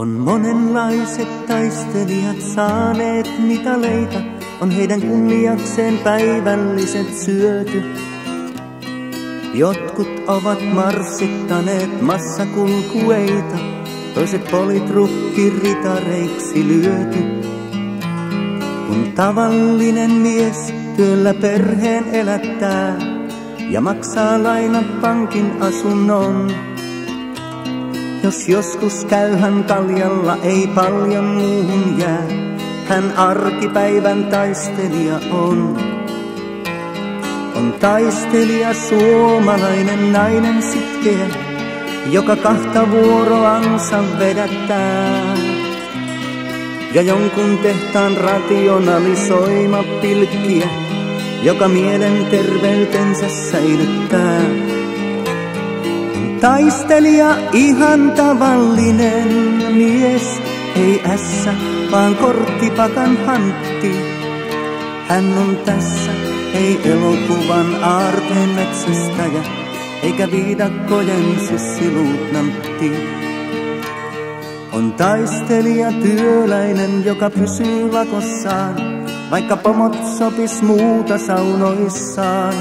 On monenlaiset taistelijat saaneet mitaleita, on heidän kunniakseen päivälliset syöty. Jotkut ovat marssittaneet massakulkueita, toiset politrukki-ritareiksi lyöty. Kun tavallinen mies työllä perheen elättää ja maksaa lainat pankin asunnon, jos joskus käyhän kaljalla ei paljon muuhun jää, hän arkipäivän taistelija on. On taistelija suomalainen nainen sitkeä, joka kahta vuoroansa vedättää. Ja jonkun tehtaan rationalisoima pilkkiä, joka mielen terveytensä säilyttää. Taistelija ihan tavallinen mies, ei ässä, vaan korttipakan hantti. Hän on tässä, ei elokuvan aarteen metsästäjä, eikä viidakkojen sissiluutnantti. On taistelija työläinen, joka pysyy lakossaan, vaikka pomot sopis muuta saunoissaan.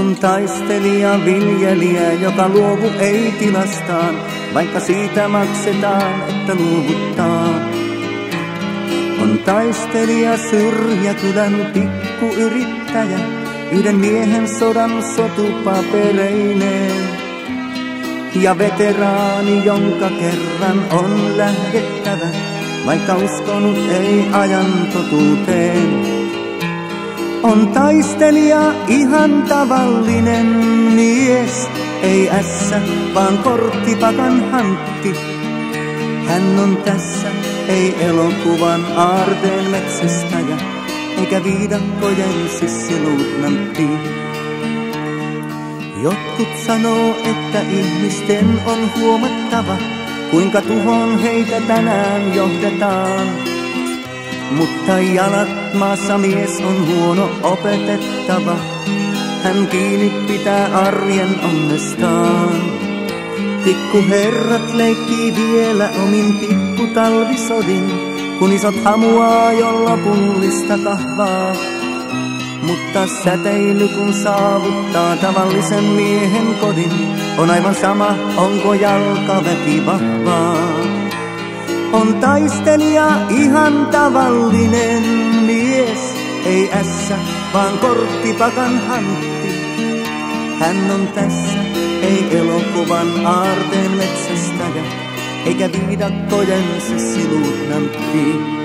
On taistelija viljelijä, joka luovu ei tilastaan, vaikka siitä maksetaan, että luovuttaa. On taistelija syrjäkylän pikkuyrittäjä, yhden miehen sodan sotupapereineen. Ja veteraani, jonka kerran on lähdettävä, vaikka uskonut ei ajan totuuteen. On taistelija ihan tavallinen mies, ei ässä, vaan korttipakan hantti. Hän on tässä, ei elokuvan aarteen metsästäjä, eikä viidakkojen sissiluutnantti. Jotkut sanoo, että ihmisten on huomattava, kuinka tuhon heitä tänään johdetaan. Mutta jalat maassa mies on huono opetettava. Hän kiinni pitää arjen onnestaan. herrat leikkii vielä omin talvisodin, kun isot hamuaa jo lopullista kahvaa. Mutta säteily kun saavuttaa tavallisen miehen kodin, on aivan sama, onko jalkaväki vahvaa. On taistelija ihan tavallinen mies, ei ässä, vaan korttipakan hantti. Hän on tässä, ei elokuvan aarteen metsästäjä, eikä viidakkojen sissiluutnantti.